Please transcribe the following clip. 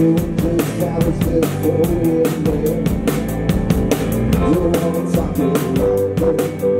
You in the palaces for women. You.